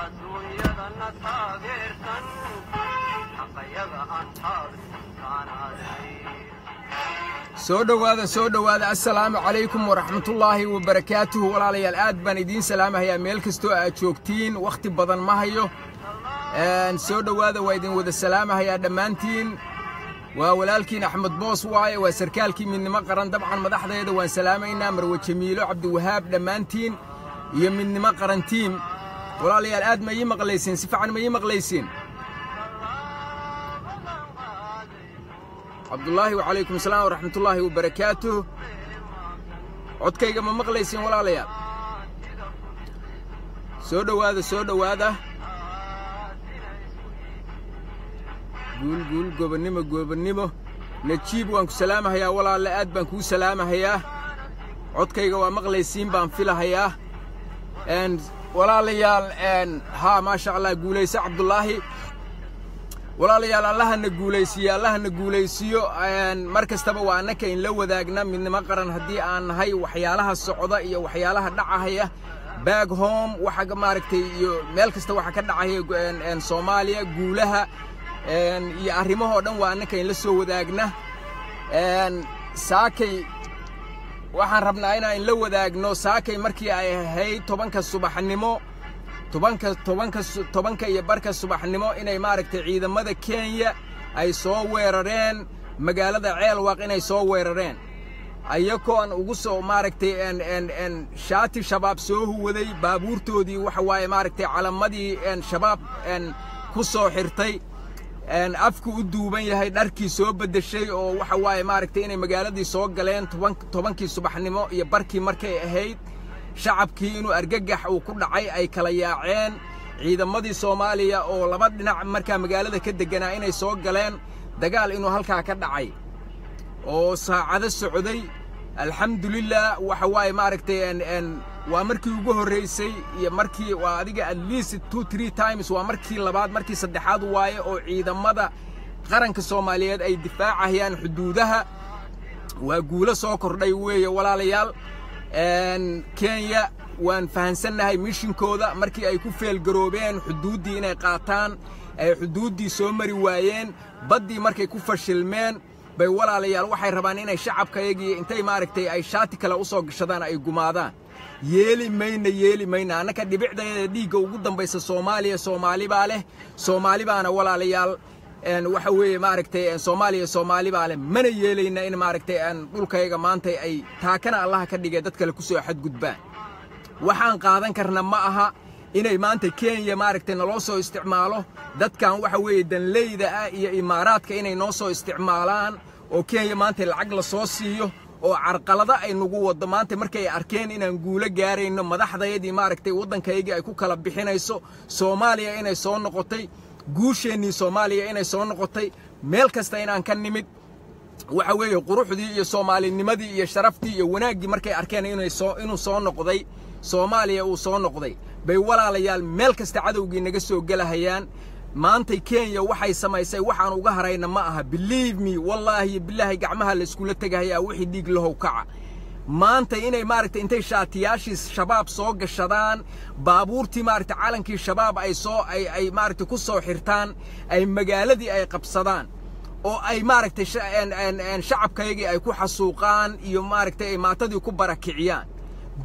adduunyada na taageertan xaqayada aan taabin سودو وهذا سودو وهذا. السلام عليكم ورحمة الله وبركاته. ولا علي الآد بندين سلامة هي ملك استوى آه، شوكتين وقت بدن مهيو إن آه، سودو وهذا ويدن وذا السلامة هي دمانتين. وولالكين أحمد بوس واي وسركالكي من مقرن. طبعا مدحضة يدو. وسلامة نامر وشميلو عبد الوهاب دمانتين. يمن مقرن تيم. ولا علي الآد ما يمغليسين سفعا ما يمغليسين cabdullaahi wacalaykum asalaam waraxmatullaahi wabarakaatuh codkayga ma maqlaysiin walaalayaal soo dhowaada soo dhowaada guul guul gobonnimo gobonnimo najiib waan ku salaamahayaa walaalle aad baan kuu salaamahayaa codkayga waa maqlaysiin baan filahayaa walaalayaal haa maasha allah guulayse cabdullaahi walaalayaal allahana guulaysiiyo allahana guulaysiiyo mar kastaba waa annaka in la wadaagna midnimo qaran haddii aan nahay waxyaalaha socda iyo waxyaalaha dhacahaya baag home waxa maaragtay iyo meel kasta waxa ka dhacaya soomaaliya guulaha iyo arrimahoo dhan waa annaka in la soo wadaagna. Saakay waxaan rabnaa inaan in la wadaagno saakay markii ay ahayd tobanka subaxnimo tobanka tobanka tobanka iyo barka subaxnimo inay maaragtay ciidamada kenya ay soo weerareen. Magaalada ceelwaaq inay soo weerareen. Ayagoon ugu soo maaragtay shaati shabaab soo huwaday baabuurtoodii waxa waaye maaragtay calamadii shabaab ku soo xirtay. Afku u duuban yahay dharkii soo beddeshay oo waxa waaye maaragtay inay magaaladii soo galeen tobankii subaxnimo iyo barkii markay ahayd shacabkii inuu argagax uu ku dhacay ay kala yaaceen ciidamadii soomaaliya oo laba dhinac markaa magaalada ka degganaa inay soo galeen. Dagaal inuu halkaa ka dhacay oo saacado socday. Alxamdulilah waxa waaye maaragtay waa markii ugu horraysay iyo markii waa adiga at least two three times waa markii labaad markii saddexaad waaye oo ciidamada qaranka soomaaliyeed ay difaacahayaan xuduudaha. Waa guulo soo kordhay weeye walaalayaal kenya waan fahansannahay mishinkooda markii ay ku feelgaroobeen xuduuddii inay qaataan ay xuduuddii soo mari waayeen baddii markay ku fashilmeen bay walaalayaal waxay rabaan inay shacabkayagii intay maaragtay ay shaati kale u soo gashadaan ay gumaadaan. Yeeli mayna yeeli mayna annaka dhibicdayada dhiigga ugu dambaysa soomaaliya soomaali baa leh. Soomaali baana walaalayaal waxa weeye maaragtay soomaaliya soomaali baa leh mana yeelayna in maaragtay dhulkayaga maanta ay taakana allaha ka dhigay dad kale ku soo waxaan qaadan karna ma aha inay maanta kenya maaragtay naloo soo isticmaalo dadkan waxa weeye danleyda ah iyo imaaraadka inay noo soo isticmaalaan oo kenya maanta lacag la soo siiyo oo carqalado ay nagu waddo. Maanta markay arkeen inaan guulo gaarayno madaxdayadii maaragtay waddankayagii ay ku kala bixinayso soomaaliya inay soo noqotay guusheennii soomaaliya inay soo noqotay meel kasta inaan ka nimid waxa weeye quruxdii iyo soomaalinimadii iyo sharaftii iyo wanaaggii markay arkeen inuu soo noqday soomaaliya uu soo noqday. Bay walaalayaal meel kasta cadowgii naga soo gelahayaan maantay kenya waxay samaysay waxaan uga harayna ma aha. Believe me wallaahi bilaahi gacmaha la iskula tegahayaa wixii dhiig lahow kaca maanta inay maaragtay intay shaatiyaashii shabaab soo gashadaan baabuurtii maaragtay calankii shabaab ay soo ay ay maaragtay ku soo xirtaan ay magaaladii ay qabsadaan oo ay maaragtay shacabkaygii ay ku xasuuqaan iyo maaragtay ay maatadii ku barakiciyaan.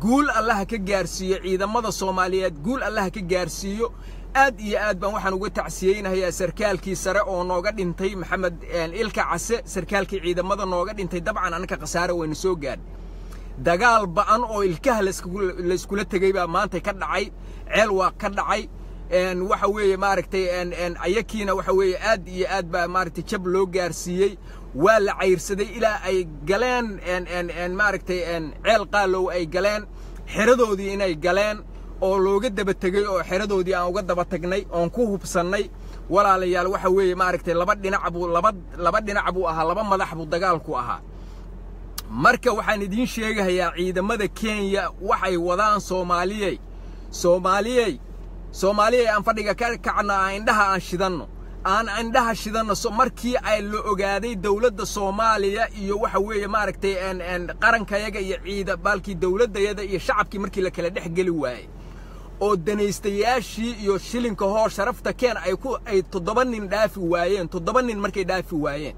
Guul allaha ka gaarsiiyo ciidamada soomaaliyeed guul allaha ka gaarsiiyo. Aad iyo aad baan waxaan uga tacsiyeynahayaa sarkaalkii sare oo nooga dhintay maxamed ilka case sarkaalkii ciidamada nooga dhintay dabcan annaka khasaare wayna soo gaadh dagaal ba'an oo ilkaha layskula tegey baa maanta ka dhacay ceel waa ka dhacay waxa weeye maaragtay ayakiina waxa weeye aad iyo aad baa maaragtay jab loo gaarsiiyey waa la cayrsaday ilaa ay galeen maaragtay ceel qaalow ay galeen xeradoodii inay galeen oo looga daba tegey oo xeradoodii aan uga daba tagnay oon ku hubsannay walaalayaal waxa weeye maaragtay laba dhinac buu laba laba dhinac buu ahaa laba madax buu dagaalku ahaa marka waxaan idiin sheegahayaa ciidamada kenya waxay wadaan soomaaliyey. Soomaaliyey soomaaliyey aan fadhiga ka kacno aan indhaha aan shidanno. Aan indhaha shidanno markii ay la ogaaday dawladda soomaaliya iyo waxa weeye maaragtay qarankayaga iyo ciida baalkii dawladdayada iyo shacabkii markii la kala dhex geli waayey. Oo danaystayaashii iyo shilinka hoo sharafta keen ay ku ay toddoba nin dhaafi waayeen toddoba nin markay dhaafi waayeen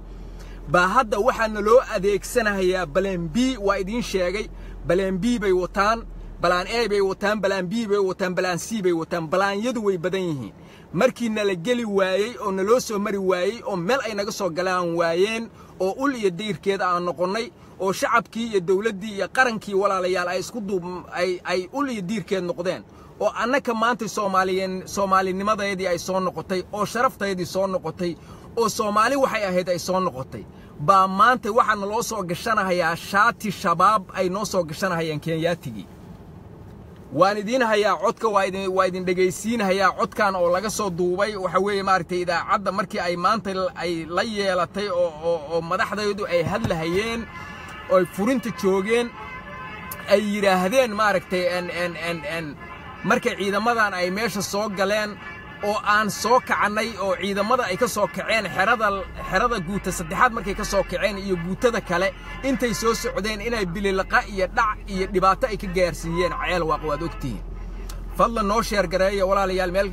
baa hadda waxaana loo adeegsanahayaa balaan b waa idiin sheegay. Balaan b bay wataan balaan a bay wataan balaan b bay wataan balaan c bay wataan. Balaanyadu way badan yihiin. Markii nala geli waayey oo naloo soo mari waayey oo meel ay naga soo galaan waayeen oo ul iyo dayrkeeda aan noqonnay oo shacabkii iyo dawladdii iyo qarankii walaalayaal ay isku duub ay ay ul iyo diirkeed noqdeen. Oo annaka maanta soomaaliyeen soomaalinimadeedii ay soo noqotay oo sharafteedii soo noqotay oo soomaali waxay ahayd ay soo noqotay. Baa maanta waxaana loo soo gashanahayaa shaati shabaab ay noo soo gashanahayaan kenyaatigii waan idiin hayaa codka waa idin dhegaysiinahayaa codkan oo laga soo duubay. Waxa weeye maaragtay idaacadda markii ay maanta ay la yeelatay oo madaxdaydu ay hadlahayeen oo ay furinta joogeen ay yidhaahdeen maaragtay markay ciidamadan ay meesha soo galeen oo aan soo kacannay oo ciidamada ay ka soo kaceen xerada xerada guuta saddexaad markay ka soo kaceen iyo guutada kale intay soo socdeen inay bililaqa iyo dhac iyo dhibaato ay ka gaarsiiyeen. Ceel waaq waad ogtihiin fadlan noo sheergareeya walaalayaal meel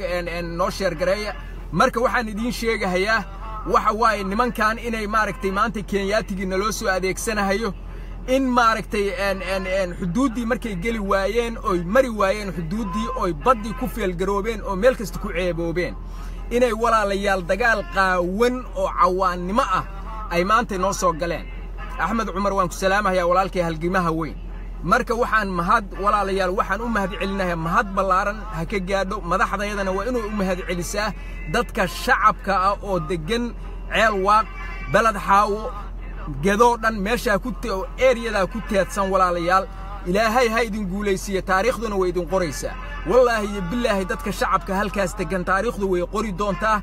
noo sheergareeya marka waxaan idiin sheegahayaa waxa waaye nimankan inay maaragtay maanta kenyaatigii naloo soo adeegsanahayo in maaragtay xuduuddii markay geli waayeen oy mari waayeen xuduuddii oy baddii ku feelgaroobeen oo meel kasta ku ceeboobeen inay walaalayaal dagaal qaawan oo cawaannimo ah ay maanta noo soo galeen axmed cumar waan ku salaamahayaa walaalkay halgimaha weyn marka waxaan mahad walaalayaal waxaan u mahad celinayaa mahad ballaaran ha ka gaadho madaxdaydana waa inuu u mahad celisaa dadka shacabka ah oo deggan ceel waaq beled xaawo gedoo dhan meeshaa ku ereyadaa ku teedsan walaalayaal ilaahay ha idin guulaysiiya taariikhduna way idin qoraysaa wallaahi iyo bilaahi dadka shacabka halkaas deggan taariikhdu way qori doontaa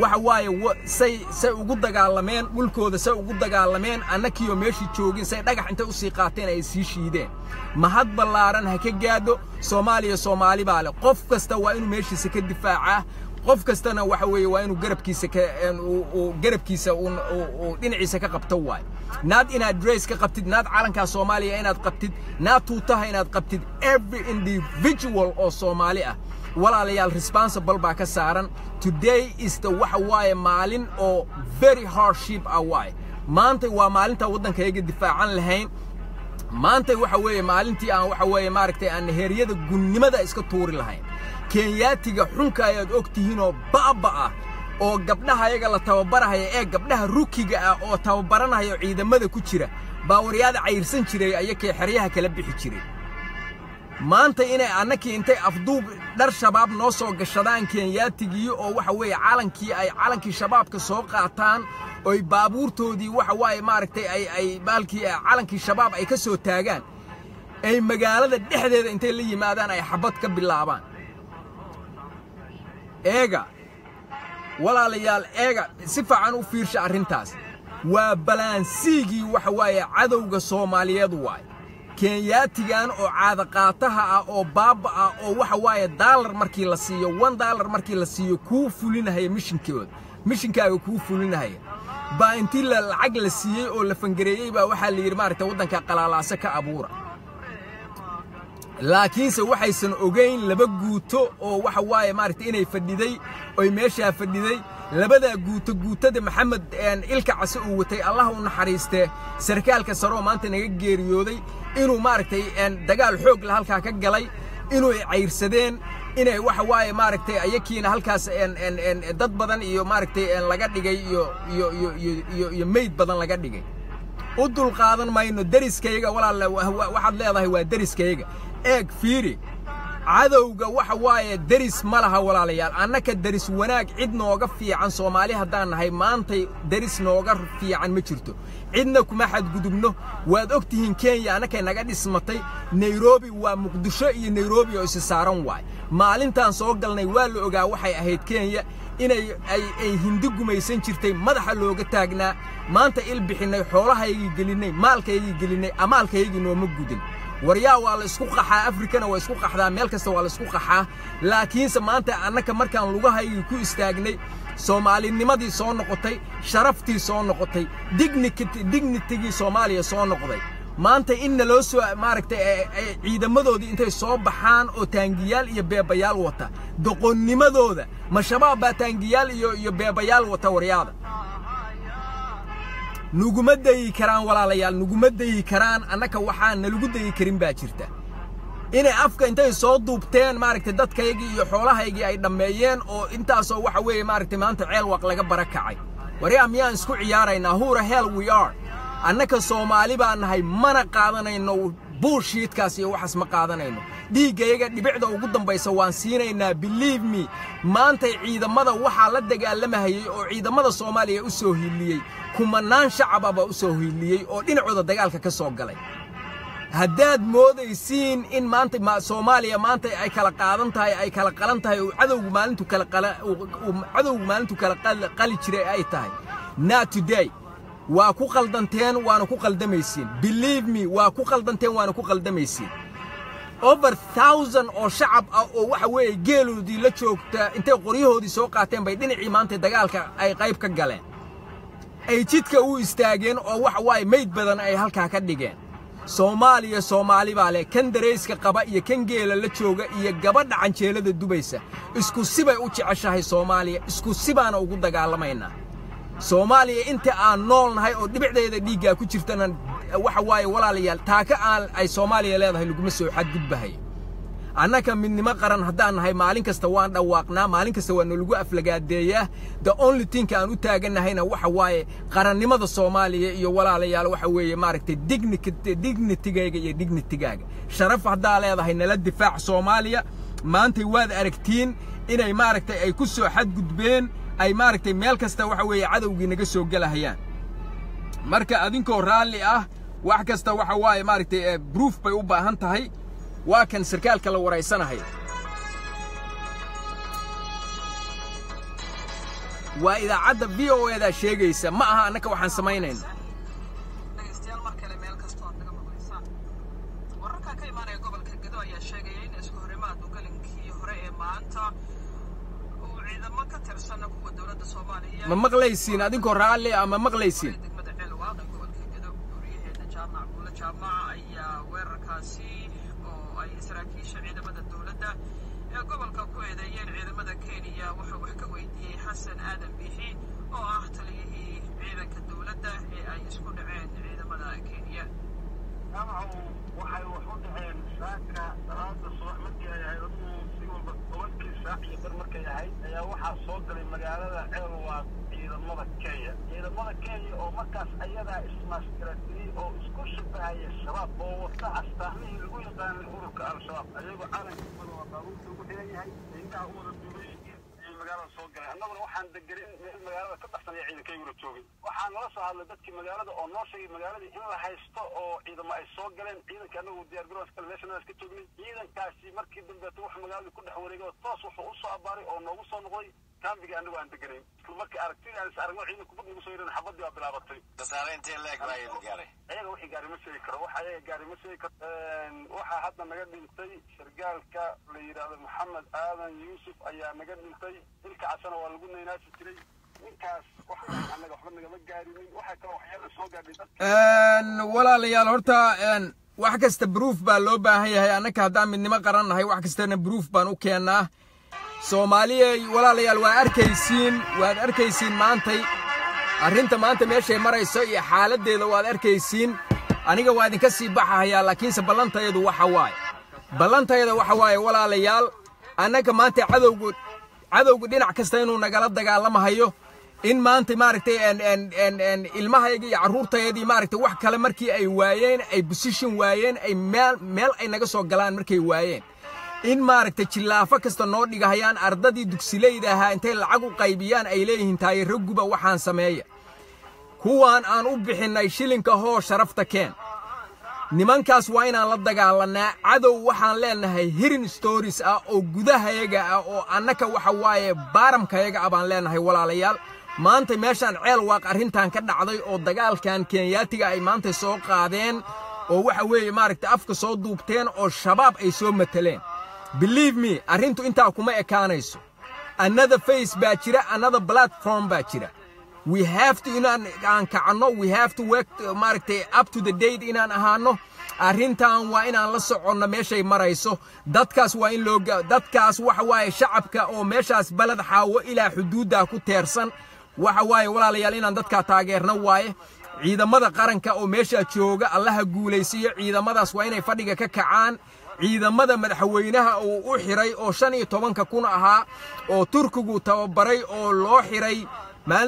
waxa waaye say say ugu dagaalameen dhulkooda say ugu dagaalameen annakiioo meeshii joogin say dhagax intay u sii qaateen ay sii shiideen mahad ballaaran ha ka gaadho soomaaliya soomaali baa leh qof kasta waa inuu meeshiisa ka difaacaa qof kastana waxa weeye waa inuu garabkiisa ka garabkiisa uu dhinaciisa ka qabto waay. Naad inaad dress ka qabtid naad calankaa soomaaliya inaad qabtid naad tuutaha inaad qabtid every individual oo soomaali ah walaalayaal responsible baa ka saaran. Today is the waxa waaye maalin oo very hardship ah waaye. Maanta waa maalintaa waddankayaga difaacan lahayn. Maanta waxa weeye maalintii aan waxa weeye maaragtay aan heeryada gunnimada iska tuuri lahayn kenyaatiga xunka ayaad og tihiinoo baaba ah oo gabdhaha ayaga la tababarahaya ee gabdhaha rukiga ah oo tababaranaya ciidamada ku jira baawaryaada cayrsan jiray ayakee xeryaha kala bixi jiray. Maanta inay annakii intay afduub dhar shabaab noo soo gashadaan kenyaatigii oo waxa weeye calankii ay calankii shabaabka soo qaataan oy baabuurtoodii waxa waaye maaragtay ay ay baalkii calankii shabaab ay ka soo taagaan. Ay magaalada dhexdeeda intay la yimaadaan ay xabad ka bilaabaan eega walaalayaal eega si fiican u fiirsha arrintaas waa balaansiigii waxa waaye cadowga soomaaliyeed waaye kenyaatigan oo caadaqaataha ah oo baaba ah oo waxa waaye daalar markii la siiyo wan daalar markii la siiyo kuu fulinahaya mishinkooda mishinkaaga kuu fulinahaya baa intii la lacag la siiyey oo la fangareeyey baa waxaa la yidhi maaragta waddanka qalaalaaso ka abuura لكن سوحي سن أوجين لبجوتو أو وحواي مارت إني فديدي أو يمشي فديدي لبدا جوت جوت ده محمد إن إلك عسو وتي الله ونحرسته سركال كسرام أنت نجير يودي إنه مارت إن دجال حق لهالك هكجلي إنه عيرسدين إنه وحواي مارت أيكين هالكاس إن إن إن ضد بدن يو مارت إن لقدر يجي يو يو يو يو يو ميت بدن لقدر يجي أدل قادن ما إنه درس كييجا ولا واحد لا هذا هو درس كييجا eeg fiiri cadowga waxa waaye deris ma laha walaalayaal. Annaka deris wanaag cid nooga fiican soomaali haddaan nahay maantay deris nooga fiican ma jirto. Cidna kuma xadgudubno. Waad og tihiin kenya annakay naga dhismatay. Nairobi waa muqdisho iyo nairobi oo isi saaran waay. Maalintaan soo galnay waa la ogaa waxay ahayd kenya inay ay ay hindi gumaysan jirtay madaxa looga taagnaa. Maanta il bixinnay xoolahaygii gelinnay maalkaygii gelinnay amaalkaygii nooma gudin waa la isku qaxaa afrikana waa isku qaxdaa meel kasta waa la isku qaxaa laakiinse maanta annaka markaan lugahaygii ku istaagnay soomaalinimadii soo noqotay sharaftii soo noqotay dignitigii soomaaliya soo noqday maanta inna loo soo maaragtay ciidamadoodii intay soo baxaan oo taangiyaal iyo beebayaal wata doqonnimadooda ma shabaab baa taangiyaal iyo iyo beebayaal wata waryaada nuguma dayi karaan walaalayaal nuguma dayi karaan annaka waxaan nalagu dayi karin baa jirta. Inay afka intay soo duubteen maaragtay dadkaygii iyo xoolahaygii ay dhammeeyeen oo intaasoo waxa weeye maaragtay maanta ceelwaq laga bara kacay. Waryaa miyaan isku ciyaaraynaa huura hell we are? Annaka soomaali baan nahay mana qaadanayno bullshiitkaas iyo waxaas ma qaadanayno. Dhiiggayaga dhibicda ugu dambaysa waan siinaynaa believe me maantay ciidamada waxaa la dagaalamahayey oo ciidamada soomaaliya u soo hiiliyey kumanaan shacababa u soo hiiliyey oo dhinacooda dagaalka ka soo galay. Haddaad moodaysiin in maanta soomaaliya maanta ay kala qaadan tahay ay kala qalan tahay oo cadowgu maalintu kala cadowgu maalintu kala qali jiray ay tahay. Not today waa ku qaldanteen waana ku qaldamaysiin believe me waa ku qaldanteen waana ku qaldamaysiin over thousand oo shacab ah oo waxa weeye geeloodii la joogta intay qoryahoodii soo qaateen bay dhinacii maanta dagaalka ay qayb ka galeen. Ay jidka u istaageen oo waxa waaye mayd badan ay halkaa ka dhigeen. Soomaaliya soomaali baa leh kan darayska qaba iyo kan geela la jooga iyo gabadha canjeelada dubaysa. Isku sibay u jeceshahay soomaaliya isku sibaana ugu dagaalamaynaa soomaaliya inta aan nool nahay oo dhibicdeeda dhiiggaa ku jirtana waxa waaye walaalayaal taaka aan ay soomaaliya leedahay laguma soo xadgudbahay. Annaka midnimo qaran haddaan nahay maalin kasta waan dhawaaqnaa maalin kasta waa nalagu aflagaadeeyaa. The only thing aan u taagannahayna waxa waaye qarannimada soomaaliya iyo walaalayaal waxa weeye maaragtay dignitigayga iyo dignitigaaga sharaf haddaa leedahay nala difaac soomaaliya maantay waad aragtiin inay maaragtay ay ku soo xadgudbeen ay maaragtay meel kasta waxa weeye cadowgii naga soo gelahayaan marka adinkoo raalli ah wax kasta waxa waaye maaragtay bruuf bay u baahan tahay. Waa kan sarkaalka la waraysanahay waa idaacadda v o edaa sheegaysa. Ma aha annaka waxaan samaynayna ما مغليسين هذين كورالي أما آه، مغليسين نعم، وحيوحود عين شاكرة ثلاثة صباح مدية يا يرمو في والبطولة كل ساحية برمو ahayd ayaa waxaa soo galay magaalada ceelwaaq ciidamada kenya. Ciidamada kenya oo markaas ayadaa ismaasgaratiyey oo isku shabahaya shabaab oo wata astaamihii lagu yaqaanay ururka al-shabaab ayagoo calankooda waa baabuurta ugu xiran yahay indhaha u wada duulay ayay magaalada soo galeen annaguna waxaan degelin meel magaalada ka baxsan ayaa ciidankayaguna joogay. Waxaa nala soo hadlay dadkii magaalada oo noo sheegay magaaladii in la haysto oo ciidamo ay soo galeen. Ciidanka annagu diyaargaroos kale meeshanaas ka joognay ciidankaasi markii dambeeto wax magaaladii ku dhex wareegay toos wuxuu u soo abaaray oo noogu soo noqday kaambiga annagu aan deganayn isla markii aragtidii aan is aragno ciidanku bad nagu soo yidhan xabadii baa bilaabatay. Khasaare intee leeg baa idin gaaray. Ayaga wixii gaari ma sheegi karo waxa ayaga gaari ma sheegi karo waxaa hadda naga dhintay sargaalka la yidhaahdo maxamed aadan yuusuf ayaa naga dhintay. Dilka casana waa lagu naynaasi jiray. Walaalayaal horta wax kasta bruuf baa loo baahan yahay. Annaka haddaan midnimo qaran nahay wax kastana bruuf baan u keennaa soomaaliyey walaalayaal waa arkaysiin waad arkaysiin maantay. Arrinta maanta meeshay marayso iyo xaaladdeeda waad arkaysiin. Aniga waa idinka sii baxahayaa laakiinse ballantayadu waxa waaye. Ballantayada waxa waaye walaalayaal annaga maanta cadowgu cadowgu dhinac kasta inuu nagala dagaalamahayo. In maanta maaragtay ilmahayga iyo carruurtayadii maaragtay wax kale markii ay waayeen ay position waayeen ay meel meel ay naga soo galaan markay waayeen in maaragtay jillaafo kasta noo dhigahayaan ardadii dugsilayda ahaa intay lacag u qaybiyaan ay leeyihiin taayiro guba waxaan sameeya kuwaan aan u bixinnay shilinka hoo sharafta keen. Nimankaas waa inaan la dagaalannaa. Cadow waxaan leennahay hirin stories ah oo gudahayaga ah oo annaka waxa waaye baaramkayaga ah baan leennahay walaalayaal. Maanta meeshaan ceel waaq arrintan ka dhacday oo dagaalkan kenyaatiga ay maanta soo qaadeen oo waxa weeye maaragtay afka soo duubteen oo shabaab ay soo mateleen believe me arrintu intaa kuma ekaanayso. Another face baa jira another platform baa jira. We have to inaan aan kacanno we have to work maaragtay up to the date inaan ahaano. Arrintan waa inaan la soconno meeshay marayso. Dadkaas waa in loo dadkaas waxa waaye shacabka oo meeshaas baled xaawo ilaa xuduudda ku teersan. Waxa waaye walaalayaal inaan dadkaa taageerno waaye. Ciidamada qaranka oo meeshaa jooga allaha guulaysiiyo ciidamadaas waa inay fadhiga ka kacaan ciidamada madaxweynaha uu u xiray oo shan iyo tobanka kun ahaa oo turkigu tababaray oo loo xiray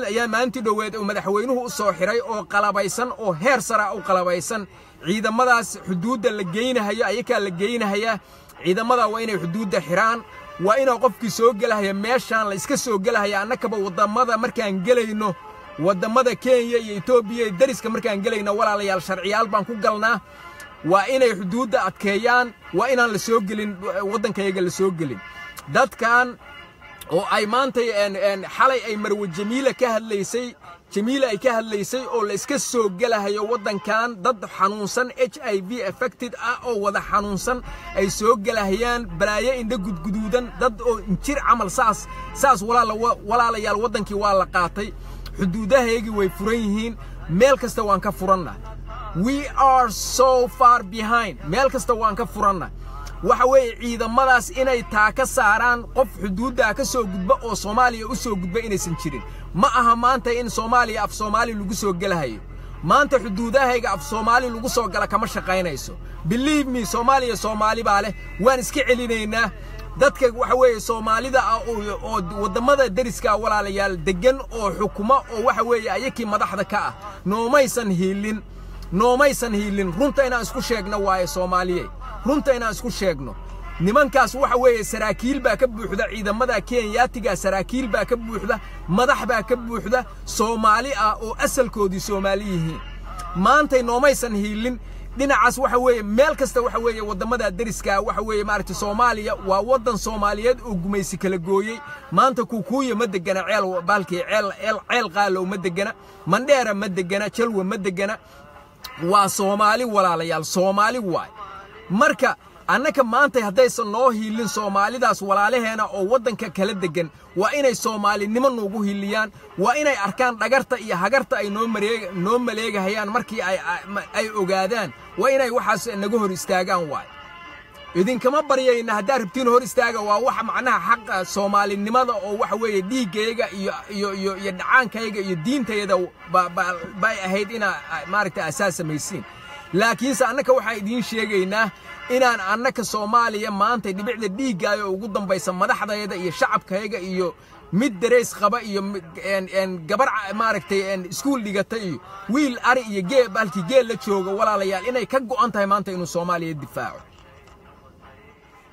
ayaa maalintii dhoweed uu madaxweynuhu u soo xiray oo qalabaysan oo heer sara u qalabaysan. Ciidamadaas xuduudda la geynahayo ayakaa la geynahayaa ciidamadaa waa inay xuduudda xiraan waa inaa qofkii soo gelahaya meeshaan la iska soo gelahaya annakaba waddamada markaan gelayno waddamada kenya iyo etoobiya iyo dariska markaan gelayno walaalayaal sharciyaal baan ku galnaa waa inay xuduudda adkeeyaan waa inaan la soo gelin waddankayaga la soo gelin. Dadkan oo ay maanta xalay ay marwe jamiila ka hadlaysay jamiila ay ka hadlaysay oo la iska soo gelahayo waddankan dad xanuunsan h i v affected ah oo wada xanuunsan ay soo gelahayaan balaayo indho gudguduudan dad oo injir camal saas saas walaalayaal waddankii waa la qaatay. Xuduudahaygii way furan yihiin meel kasta waan ka furanna we are so far behind. Meel kasta waan ka furanna waxa weeye ciidamadaas inay taa ka saaraan qof xuduuddaa ka soo gudba oo soomaaliya u soo gudba inaysan jirin. Ma aha maanta in soomaaliya af soomaali lagu soo gelahayo maanta xuduudahayga af soomaali lagu soo gala kama shaqaynayso. Believe me soomaaliya soomaali baa leh. Waan iska celinaynaa. Dadka waxa weeye soomaalida ah oo waddamada deriska walaalayaal deggan oo xukuma oo waxa weeye ayakii madaxda ka ah. Noomaysan hiilin noomaysan hiilin. Runta inaan isku sheegno waaye soomaaliyey runta inaan isku sheegno. Nimankaas waxa weeye saraakiil baa ka buuxda ciidamada kenyaatiga saraakiil baa ka buuxda madax baa ka buuxda soomaali ah oo asalkoodii soomaali yihiin. Maantay noomaysan hiilin. Dhinacaas waxa weeye meel kasta waxa weeye waddamada deriska waxa weeye maaragtay soomaaliya waa waddan soomaaliyeed oo gumaysi kala gooyey. Maanta kuukuuya ma degana ceel baalkii ceel ceel qaalow ma degana mandheera ma degana jalwa ma degana waa soomaali walaalayaal soomaali waay. Marka annaka maanta haddaysan noo hiilin soomaalidaas walaalaheena oo waddanka kala deggan waa inay soomaalinimo noogu hiiliyaan waa inay arkaan dhagarta iyo hagarta ay noo maleegahayaan markii ay ay ogaadaan waa inay waxaas naga hor istaagaan waay idinkama baryayna haddaad rabtiin hor istaaga waa wax macnaha xaqa soomaalinimada oo waxa weeye dhiiggayga iyo iyo dhacaankayga iyo diintayda bay ahayd inaa maaragta asaas samaysiin. Laakiinse annaka waxaan idiin sheegaynaa inaan annaka soomaaliya maanta dhibicda dhiiggaayo ugu dambaysa madaxdayda iyo shacabkayga iyo mid darays qaba iyo gabar maaragtay iskuul dhigata iyo wiil ari iyo gee halkii geel la jooga walaalayaal inay ka go'an tahay maanta inuu soomaaliya difaaco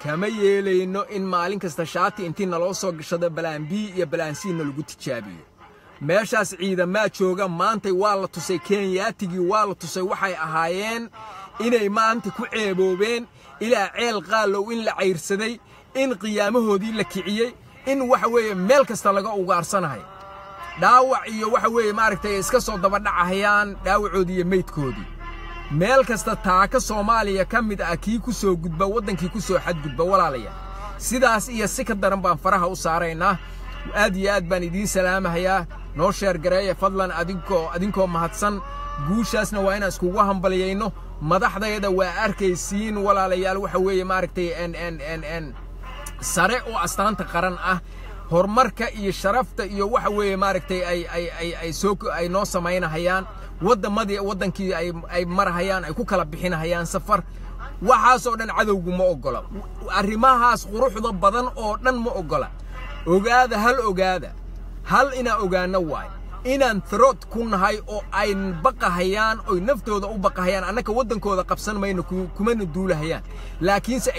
kama yeelayno in maalin kasta shaati intii naloo soo gashado balaan bii iyo balaan siina lagu tijaabiyo. Meeshaas ciidamaa jooga maantay waa la tusay kenyaatigii waa la tusay waxay ahaayeen inay maanta ku ceeboobeen ilaa ceel qaalow in la cayrsaday in qiyaamahoodii la kiciyey in waxa weeye meel kasta laga ugaarsanahay dhaawac iyo waxa weeye maaragtay iska soo dabadhacahayaan dhaawacoodii iyo meydkoodii taaka soomaaliya ka mid ah kii ku soo gudba waddankii ku soo xadgudba walaalayaal sidaas iyo si ka daran baan faraha u saaraynaa aad iyo aad baan idiin salaamahayaa noo sheer gareeya fadlan adinkoo adinkoo mahadsan guushaasna waa inaan iskugu hambalyayno madaxdayda waa arkaysiin walaalayaal waxa weeye maaragtay n n n n sare oo astaanta qaran ah horumarka iyo sharafta iyo waxa weeye maaragtay ay ay ay ay soo ay noo samaynahayaan waddamadii waddankii ay ay marahayaan ay ku kala bixinahayaan safar waxaasoo dhan cadowgu ma oggola arrimahaas quruxda badan oo dhan ma oggola ogaada hal ogaada hal inaan ogaanno waay inaan throat ku nahay oo ay baqahayaan oy naftooda u baqahayaan annaka waddankooda qabsan mayno kumana duulahayaan laakiinse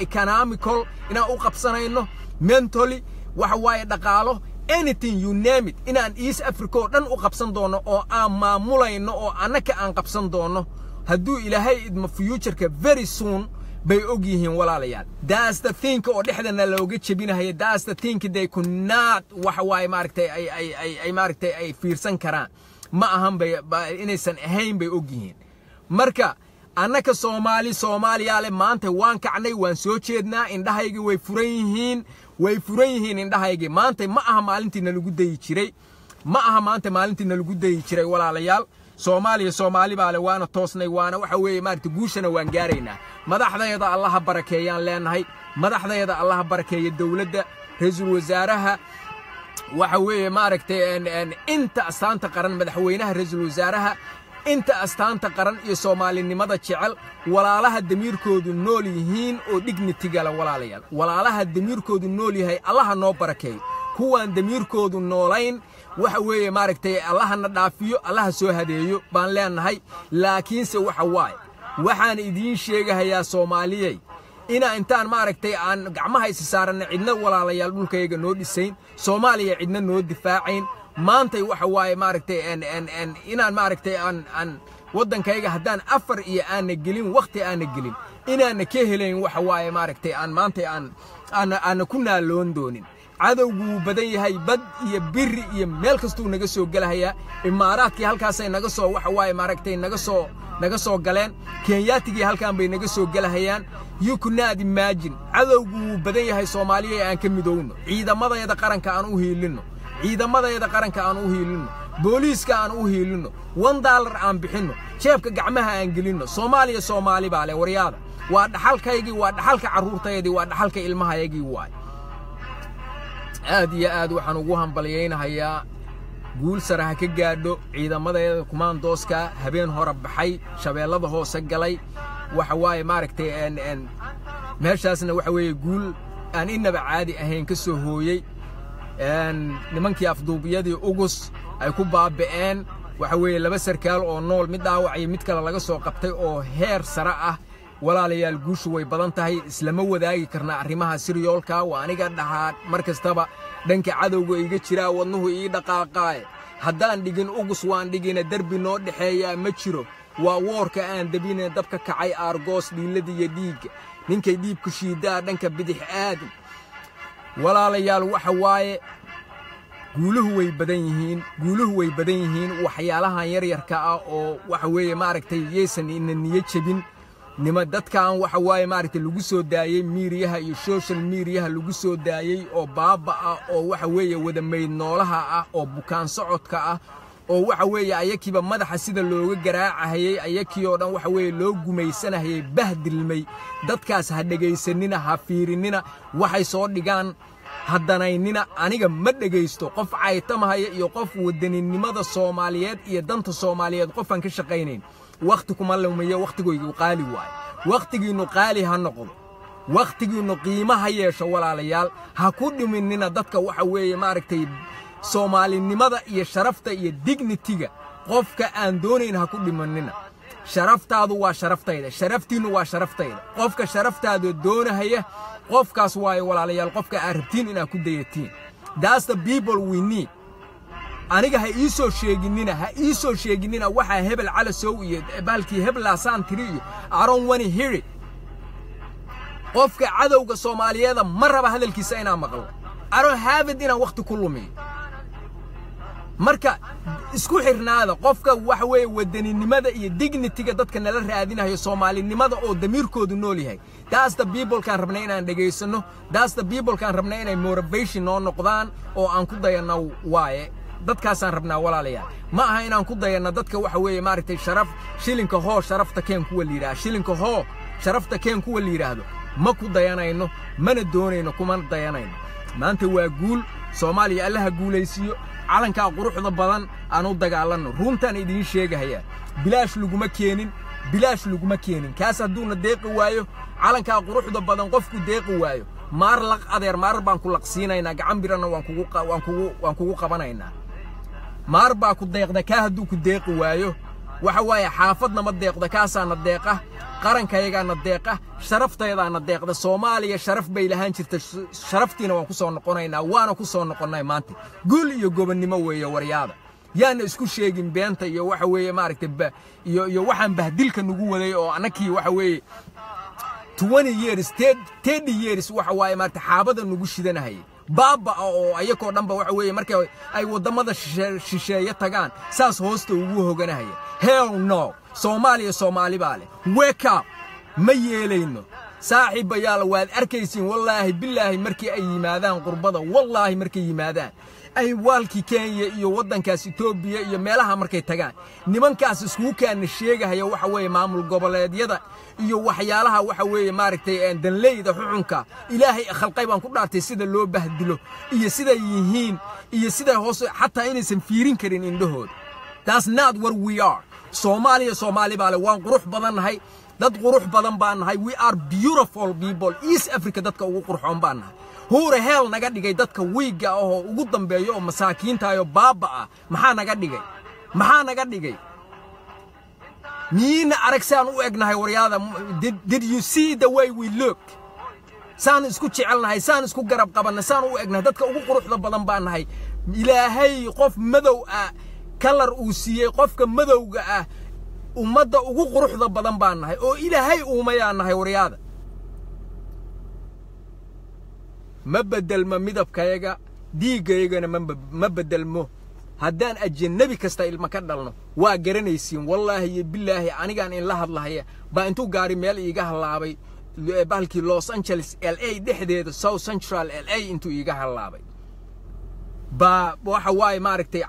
economical inaan u qabsanayno mentally waxa waaye dhaqaalo anything you name it. Inaan east africa oo dhan u qabsan doono oo aan maamulayno oo annaka aan qabsan doono hadduu ilaahay idmo futureka very soon bay og yihiin walaalayaal. That's the oo dhexdana looga jebinahaya. That's the think they could not maaragtay ay ay ay ay maaragtay ay fiirsan karaan. Ma ahan bay inaysan ahayn bay og yihiin. Marka annaka soomaali soomaaliyaale maanta waan kacnay waan soo jeednaa indhahaygii way furan yihiin way furan yihiin indhahaygii. Maanta ma aha maalintiina lagu dayi jiray. Ma aha maanta maalintii nalagu dayi jiray walaalayaal. Soomaaliya soomaali baa le waana toosnay waana waxa weeye maaragta guushana waan gaaraynaa madaxdayada allaha barakeeyaan leenahay. Madaxdayada allaha barakeeya dowladda ra'iisul wasaaraha. Waxa weeye maaragtay inta astaanta qaran madaxweynaha ra'iisul wasaaraha inta astaanta qaran iyo soomaalinimada jecel walaalaha damiirkoodu nool yihiin oo dignitigala walaalayaal. Walaalaha damiirkoodu nool yahay allaha noo barakeeyo kuwaan damiirkoodu noolayn waxa weeye maaragtay allahana dhaafiyo allaha soo hadeeyo baan leenahay laakiinse waxa waaye waxaan idiin sheegahayaa soomaaliyey inaa intaan maaragtay aan gacmaha isi saaranna cidna walaalayaal dhulkayaga noo dhisayn soomaaliya cidna noo difaacayn maantay waxa waaye maaragtay inaan maaragtay aan waddankayga haddaan afar iyo aanna gelin wakhti aanna gelin inaanna ka helayn waxa waaye maaragtay aan maantay aan aanna aanna ku naaloon doonin cadowgu wuu badan yahay bad iyo biri iyo meel kastuu naga soo gelahayaa imaaraadkii halkaasay naga soo waxa waaye maaragtay naga soo naga soo galeen kenyaatigii halkaan bay naga soo gelahayaan you could imagine cadowgu wuu badan yahay soomaaliya aan ka midowno ciidamadayada qaranka aan u hiilinno ciidamadayada qaranka aan u hiilinno booliiska aan u hiilinno wan daalar aan bixinno jeebka gacmaha aan gelinno soomaaliya soomaali baa leh waryaada. Waa dhaxalkaygii waa dhaxalka carruurtayadii waa dhaxalka ilmahayagii waay. Aad iyo aad waxaan ugu hambalyaynahayaa guul sare ha ka gaadho ciidamadeeda kumaandooska habeen hore baxay shabeellada hoose galay. Waxa waaye maaragtay meeshaasna waxa weeye guul aan inaba caadi ahayn ka soo hooyey nimankii afduubiyadii ugus ay ku baaba'een waxa weeye laba sarkaal oo nool mid dhaawacaya mid kale laga soo qabtay oo heer sare ah. Walaalayaal guushu way badan tahay islama wadaagi karna arrimaha siryoolka waa aniga dhahaa mar kastaba dhanka cadowga iga jiraa wadnuhu ii dhaqaaqaaye. Haddaan dhigin ugus waan dhigina derbi noo dhexeeyaa ma jiro. Waa woorka aan debine dabka kacay aargoos dhiillada iyo dhiigga ninkay dhiibku shiidaa dhanka bidix aadin walaalayaal waxa waaye guuluhu way badan yihiin guuluhu way badan yihiin waxyaalahan yaryarka ah oo waxa weeye maaragtay yaysan ina niyo jebin. Nima dadkan waxa waaye maaragtay lagu soo daayey miiriyaha iyo social miiriyaha lagu soo daayey oo baaba ah oo waxa weeye wada mayd noolaha ah oo bukaan socodka ah oo waxa weeye ayakiiba madaxa sida looga garaacahayey ayakii oo dhan waxa weeye loo gumaysanahayey bahdilmay. Dadkaas ha dhegaysanina ha fiirinina waxay soo dhigaan haddanaynina aniga ma dhegaysto. Qof caytamahaya iyo qof wadaninimada soomaaliyeed iyo danta soomaaliyeed qofaan ka shaqaynayn. Wakhti kuma lumiyo wakhtigoygu qaali waayo. Wakhtigiinnu qaali ha noqdo. Wakhtigiinnu qiimo ha yeesho walaalayaal. Ha ku dhiminina dadka waxa weeye maaragtay soomaalinimada iyo sharafta iyo dignitiga qofka aan doonayn ha ku dhimanina sharaftaadu waa sharaftayda sharaftiinnu waa sharaftayda qofka sharaftaada doonahaya qofkaas waayo walaalayaal qofka aad rabtiin inaad ku dayatiin that's the people we need aniga ha ii soo sheeginina ha ii soo sheeginina waxaa hebel calasow iyo baalkii heblaasaan tiri iyo aron wani hiri qofka cadowga soomaaliyeeda ma raba hadalkiisa inaan maqlo aron haabid inaan wakhti ku lumiyo marka isku xirnaada qofka waxa weeye wadaninimada iyo dignitiga dadka nala raadinayo soomaalinimada oo damiirkoodu nool yahay. Daas the peoplekaan rabnay inaan dhegaysanno. Daas the peoplekaan rabnay inay motivation noo noqdaan oo aan ku dayanno waaye. Dadkaasaan rabnaa walaalayaal ma aha inaan ku dayanno dadka waxa weeye maaragtay sharaf shilinka hoo sharafta keen kuwa la yidhaha shilinka hoo sharafta keen kuwa la yidhaahdo. Ma ku dayanayno mana doonayno kuma dayanayno. Maanta waa guul. Soomaaliya allaha guulaysiiyo calankaa quruxda badan aan u dagaalanno. Runtaan idiin sheegahayaa bilaash laguma keenin bilaash laguma keenin. Kaas hadduuna deeqi waayo calankaa quruxda badan qofku deeqi waayo. Maar laq adeer maar baan ku laqsiinaynaa gacan kugu waan kugu qabanaynaa. Maar baa ku deeqda kaa hadduu ku deeqi waayo waxa waaye xaafadnama deeqda kaasaana deeqa qarankayagaana deeqa sharaftaydaana deeqda soomaaliya sharaf bay lahaan jirta sharaftiina waan ku soo noqonaynaa waana ku soo noqonnay maanta. Guul iyo gobonnimo weeye waryaada yaana isku sheegin beenta iyo waxa weeye maaragtay iyo waxaan bahdilka nagu waday oo annakii waxa weeye 20 years 30 years waxa waaye maaragtay xaabada nagu shidanahayay oo ayakoo dhanba waxa weeye markay ay waddamada shisheeye tagaan saas hoosta ugu hoganahaya hell no soomaaliya soomaali baa leh wake up ma yeelayno saaxiibayaal waad arkaysiin wallaahi bilaahi markii ay yimaadaan qurbada wallaahi markay yimaadaan ay waalkii kenya iyo waddankaas etoobiya iyo meelaha markay tagaan. Nimankaas iskugu kaana sheegahaya waxa weeye maamul goboleedyada iyo waxyaalaha waxa weeye maaragtay danleyda xuxunka ilaahay khalqay baan ku dhaartay sida loo bahdilo iyo siday yihiin iyo siday hoos xataa inaysan fiirin karin indhahooda. That's not where we are. Soomaaliya soomaali baa le waan qurux badan nahay. Dad qurux badan baan nahay. We are beautiful people. East africa dadka ugu qurxoon baan nahay huure heel naga dhigay dadka wiigga ahoo ugu dambeeya oo masaakiintaayoo baaba ah. Maxaa naga dhigay? Maxaa naga dhigay? Miina arag saan u egnahay waryaada did you see the way we look? Saan isku jecelnahay saan isku garab qabanna saan u egnahay dadka ugu quruxda badan baan nahay. Ilaahay qof madow ah kalar uu siiyey qofka madowga ah ummadda ugu quruxda badan baan nahay. Oo ilaahay uumayaan nahay waryaada ma beddelmo midabkayaga dhiiggayagana ma beddelmo. Haddaan ajannebi kasta ilma ka dhalno waa garanaysiin wallaahi iyo bilaahi anigaan inla hadlahaya. Baa intuu gaari meel iiga hallaabay bahalkii los angeles l a dhexdeeda south central l a intuu iiga hallaabay. Baa waxa waaye maaragtay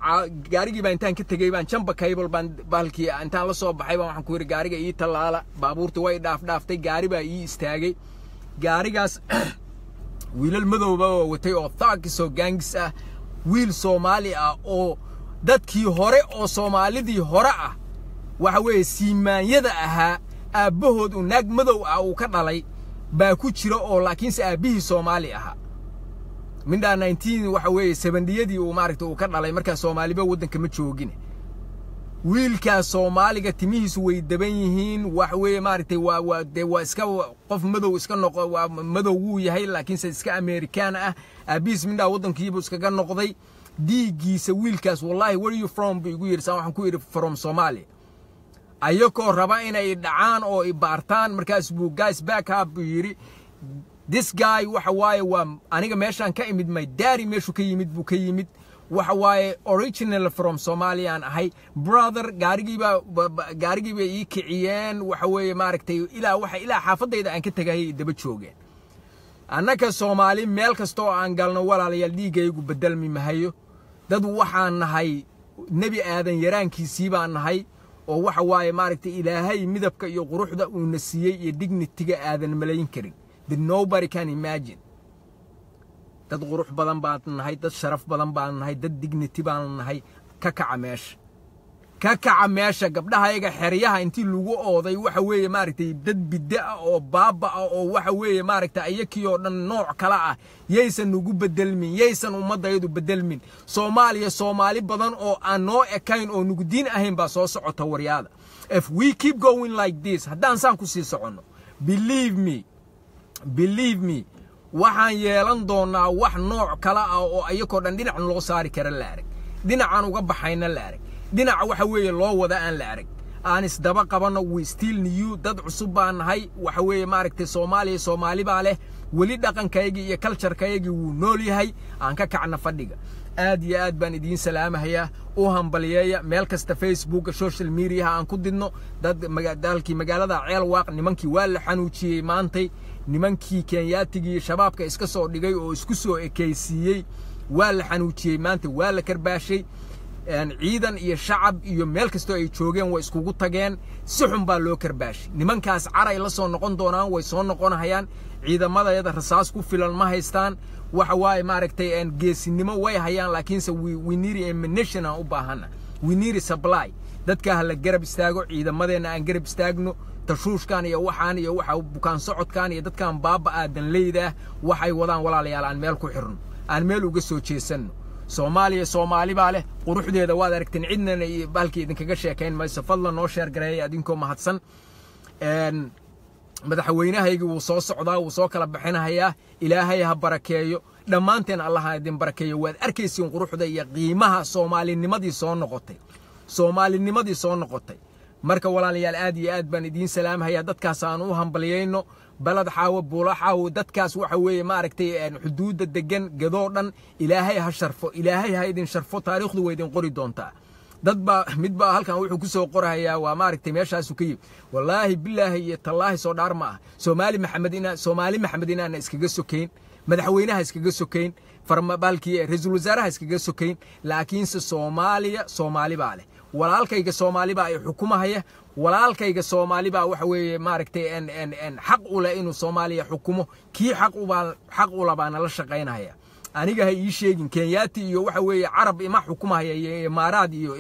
gaarigii baa intaan ka tegey baan jamba kaybal baan bahalkii intaan la soo baxay baan waxaan ku yidhi gaariga ii tallaala. Baabuurta way dhaaf dhaaftay gaari baa ii istaagay. Gaarigaas wiilal madowba oo watay oo thaakis oo gaangis ah wiil soomaali ah oo dadkii hore oo soomaalidii hore ah waxa weeye siimaanyada ahaa aabbahood uu naag madow ah uu ka dhalay baa ku jira oo laakiinse aabbihii soomaali ahaa. Mindhaa nineteen waxa weeye sebandhiyadii uu maaragtay uu ka dhalay markaa soomaaliba waddanka ma joogine wiilkaas soomaaliga timihiisu way daban yihiin. Wax weeye maaragtay waa dee waa iska qof madow iska waa madow wuu yahay laakiinse iska amerikaan ah. Aabihiis mindhaa waddankiibuu iskaga noqday. Dhiiggiisa wiilkaas wallaahi where you from? Buu igu yidhi saan waxaan ku yidhi from Somalia. Ayakoo raba inay dhacaan oo i baartaan markaas buu guys back up buu yidhi this guy waxa waaye waa aniga meeshaan ka imid my daddy meeshuu ka yimid buu ka yimid waxa waaye original from Somalian ahay. Brother gaarigiiba gaarigiiba ii kiciyeen. Waxa weeye maaragtay ilaa waxa ilaa xaafadayda aan ka tagay daba joogeen. Annaka Soomaali meel kasta oo aan galno walaalayaal dhiigaygu bedelmi mahayo dad waxaan nahay nebi aadan yaraankiisii baan nahay oo waxa waaye maaragtay ilaahay midabka iyo quruxda uuna siiyey iyo dignitiga aadan malayn karin. That nobody can imagine dad qurux badan baan nahay dad sharaf badan baan nahay dad dignity baan nahay. Ka kaca meesha. Ka kaca meesha gabdhahayaga xeryaha intii lagu ooday waxa weeye maaragtay dad bidda ah oo baaba ah oo waxa weeye maaragtay ayakii oo dhan nooc kala ah. Yaysan nugu bedelmin yaysan ummaddayadu bedelmin soomaaliya soomaali badan oo aan noo ekayn oo nugu diin ahayn baa soo socota waryaada. If we keep going like this haddaan saan ku sii soconno believe me believe me waxaan yeelan doonaa wax nooc kala ah oo ayakoo dhan dhinacan loo saari kara la arag. Dhinacan uga baxayna la arag. Dhinaca waxa weeye loo wada aan la arag. Aan isdaba qabanno we still new dad cusub baan nahay. Waxa weeye maaragtay soomaaliya soomaali baa leh. Weli dhaqankayagii iyo kaljarkayagii wuu nool yahay. Aan ka kacna fadhiga. Aad iyo aad baan idiin salaamahayaa. U hambaliyeeya meel kasta facebooka social mediaha aan ku didno. Dad dalkii magaalada ceelwaaq nimankii waa la xanuujiyey maantay nimankii kenyaatigii shabaabka iska soo dhigay oo isku soo ekaysiiyey. Waa la xanuujiyey maanta waa la karbaashay. Ciidan iyo shacab iyo meel kastoo ay joogeen way iskugu tageen. Si xun baa loo karbaashay. Nimankaas caray la soo noqon doonaan way soo noqonahayaan. Ciidamadayada rasaas ku filan ma haystaan. Waxa waaye maaragtay geesinimo way hayaan laakiinse we need ammunition aan u baahana. We need supply. Dadka ha la garab istaago ciidamadeenna aan garab istaagno tashuushkan iyo waxaan iyo waxa bukaan socodkan iyo dadkan baaba aadan leedah waxay wadaan walaalayaal aan meel ku xirno aan meel uga soo jeesanno soomaaliya soomaali baa leh quruxdeeda waad aragteen cidnana iyo bahalkii idinkaga sheekayn mayso fadlan noo sheer gareeya adinkoo mahadsan madaxweynahaygii wuu soo socdaa wuu soo kala bixinahayaa ilaahay ha barakeeyo dhammaanteen allaha idin barakeeyo waad arkaysiin quruxda iyo qiimaha soomaalinimadii soo noqotay soomaalinimadii soo noqotay marka walaalayaal aad iyo aad baan idiin salaamhayaa dadkaas aan u hambaliyayno balad xaawo buulo xaawo dadkaas waxa weeye maaragtay xuduudda degan gadoo dhan ilaahay ha sharfo ilaahay ha idin sharfo taariikhdu way idin qori doontaa. Dad baa mid baa halkan wuxuu ku soo waa maaragtay meeshaasu ka yimid. Wallaahi bilaahi iyo tallaahi soo dhaar ma ah. Soomaali maxamed inaa soomaali maxamed inaana iskaga sokayn madaxweynaha iskaga sokayn farmabaalkii ra'iisul wasaaraha iskaga sokayn laakiinse soomaaliya soomaali baa leh walaalkayga soomaali baa ay xukumahaya. Walaalkayga soomaali baa waxa weeye maaragtay xaq u inuu soomaaliya xukumo. Kii xaq ula baa nala shaqaynaya aniga ha ii sheegin kenyaati iyo waxa weeye carab ima xukumahaya iyo imaaraad iyo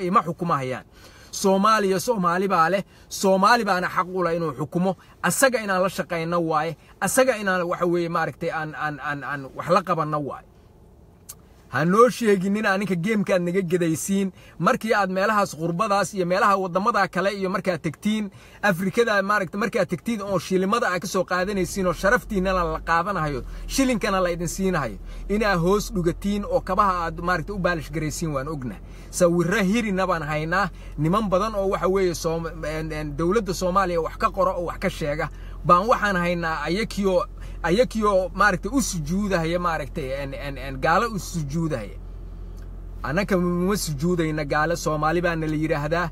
ima xukumahayaan. Soomaaliya soomaali baa leh. Soomaali baana xaq u leh inuu xukumo. Asaga inaan la shaqayno waaye. Asaga inaan waxa weeye maaragtay aan aan aan aan wax la qabanno waaye ha noo sheeginin aninka geemka aad naga gedaysiin. Markii aad meelahaas qurbadaas iyo meelaha waddamada kale iyo markaad tegtiin afrikada maaragta markaad tegtiin oo shilimada aad ka soo qaadanaysiin oo sharaftiinana la qaadanayo shilinkana la idin siinahayo. Inaa hoos dhugatiin oo kabaha aad maaragta u baalish garaysiin waan ognahay sawirro hirina baan haynaa. Niman badan oo waxa weeye dowladda soomaaliya wax ka qora oo wax ka sheega. Baan waxaan haynaa ayakiyo ayakiyo maaragtay u sujuudahaya maaragtay gaalo u sujuudahaya annaka ma sujuudayna gaalo soomaali baana la yidhaahdaa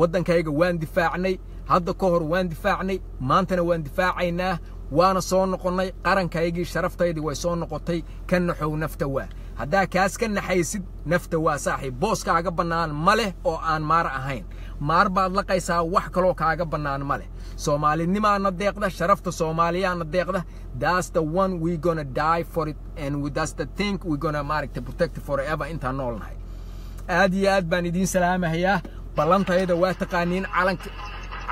waddankayga waan difaacnay hadda ka hor waan difaacnay maantana waan difaacaynaa waana soo noqonnay qarankaygii sharaftaydii way soo noqotay ka naxow nafta waa. Haddaa kaas ka naxaysid nafta waa saaxiib boos kaaga bannaan ma leh oo aan maar ahayn. Maar baad laqaysaa wax kaloo kaaga bannaan ma leh soomaalinimaana deeqda sharafta soomaaliyaana deeqda. That's the one we gonna die for it and that's the thing we gonna maaragta protect forever intaan noolnahay. Aad iyo aad baan idiin salaamahayaa ballantayda waa taqaaniin calanka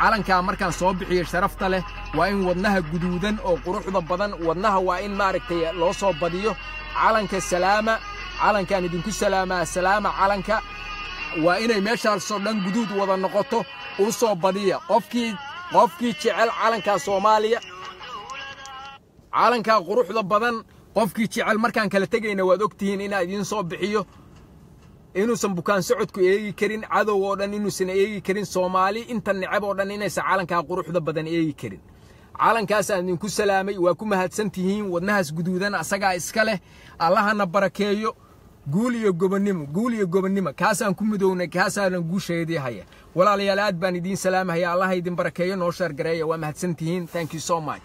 calankaa markaan soo bixiyo sharafta leh waa in wadnaha guduudan oo quruxda badan wadnaha waa in maaragtay loo soo badiyo. Calanka salaama calankaan idinku salaamaa salaama calanka. Waa inay meeshaasoo dhan guduud wada noqoto u badiya. Qofkii qofkii jecel calankaa soomaaliya calankaa quruxda badan qofkii jecel markaan kala tegayna waad ogtihiin inaa idiin soo bixiyo. Inuusan bukaan socodku eegi karin cadow oo dhan inuusan eegi karin soomaali inta necab oo dhan inaysan calankaa quruxda badan eegi karin. Calankaasaan idinku salaamay waa ku mahadsan tihiin wadnahaas guduudan asagaa iska leh allahana barakeeyo guul iyo gobonnimo guul iyo gobonnimo kaasaan ku midownay kaasaanan guusheedii haya walaalayaal aad baan idiin salaamahaya allaha idin barakeeyo noo sheergareeya waa mahadsan tihiin. Thank you so much